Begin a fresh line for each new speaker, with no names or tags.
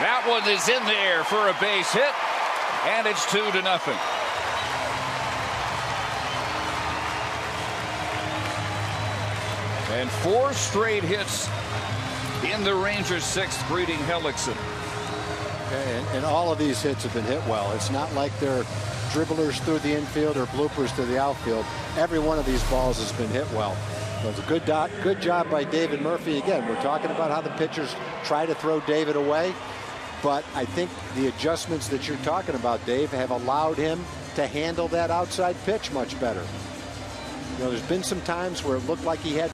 That one is in there for a base hit, and it's two to nothing. And four straight hits in the Rangers' sixth, greeting Hellickson.
And, and, all of these hits have been hit well. It's not like they're dribblers through the infield or bloopers to the outfield. Every one of these balls has been hit well. So it's a good, dot, good job by David Murphy. Again, we're talking about how the pitchers try to throw David away. But I think the adjustments that you're talking about, Dave, have allowed him to handle that outside pitch much better. You know, there's been some times where it looked like he had